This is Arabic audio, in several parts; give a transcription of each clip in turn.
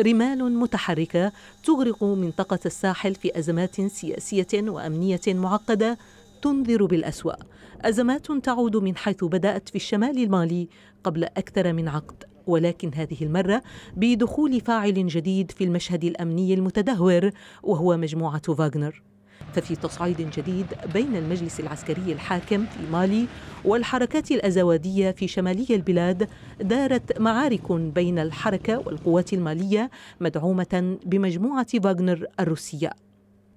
رمال متحركة تغرق منطقة الساحل في أزمات سياسية وأمنية معقدة تنذر بالأسوأ. أزمات تعود من حيث بدأت في الشمال المالي قبل أكثر من عقد. ولكن هذه المرة بدخول فاعل جديد في المشهد الأمني المتدهور وهو مجموعة فاغنر. ففي تصعيد جديد بين المجلس العسكري الحاكم في مالي والحركات الأزوادية في شمالي البلاد دارت معارك بين الحركة والقوات المالية مدعومة بمجموعة فاغنر الروسية.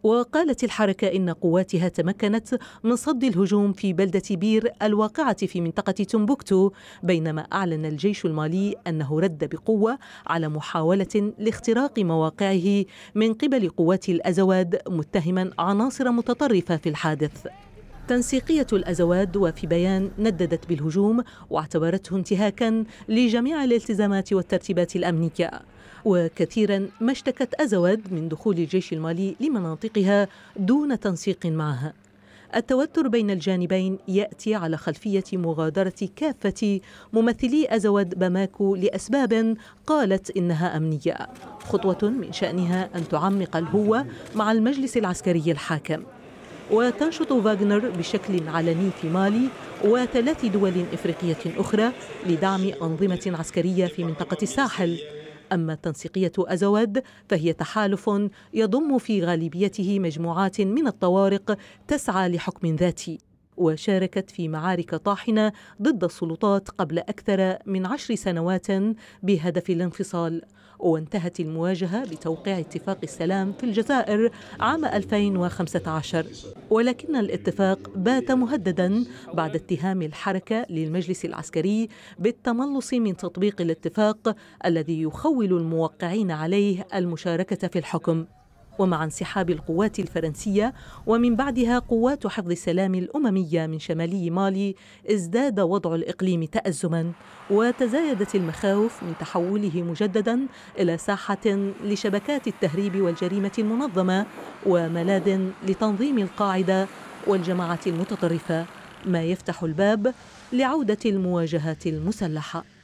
وقالت الحركة إن قواتها تمكنت من صد الهجوم في بلدة بير الواقعة في منطقة تمبكتو بينما أعلن الجيش المالي أنه رد بقوة على محاولة لاختراق مواقعه من قبل قوات الأزواد متهما عناصر متطرفة في الحادث. تنسيقية الأزواد وفي بيان نددت بالهجوم واعتبرته انتهاكا لجميع الالتزامات والترتيبات الأمنية. وكثيرا ما اشتكت أزود من دخول الجيش المالي لمناطقها دون تنسيق معها. التوتر بين الجانبين يأتي على خلفية مغادرة كافة ممثلي ازود باماكو لأسباب قالت إنها أمنية. خطوة من شأنها أن تعمق الهوه مع المجلس العسكري الحاكم. وتنشط فاغنر بشكل علني في مالي وثلاث دول إفريقية أخرى لدعم أنظمة عسكرية في منطقة الساحل. أما تنسيقية أزود فهي تحالف يضم في غالبيته مجموعات من الطوارق تسعى لحكم ذاتي. وشاركت في معارك طاحنة ضد السلطات قبل أكثر من عشر سنوات بهدف الانفصال. وانتهت المواجهة بتوقيع اتفاق السلام في الجزائر عام 2015 ولكن الاتفاق بات مهددا بعد اتهام الحركة للمجلس العسكري بالتملص من تطبيق الاتفاق الذي يخول الموقعين عليه المشاركة في الحكم. ومع انسحاب القوات الفرنسية ومن بعدها قوات حفظ السلام الأممية من شمالي مالي ازداد وضع الإقليم تأزما وتزايدت المخاوف من تحوله مجددا إلى ساحة لشبكات التهريب والجريمة المنظمة وملاذ لتنظيم القاعدة والجماعات المتطرفة ما يفتح الباب لعودة المواجهات المسلحة.